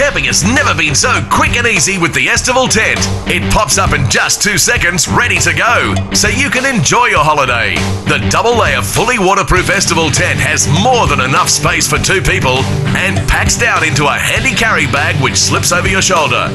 Camping has never been so quick and easy with the Aestival tent. It pops up in just two seconds, ready to go, so you can enjoy your holiday. The double layer fully waterproof Aestival tent has more than enough space for two people and packs down into a handy carry bag which slips over your shoulder.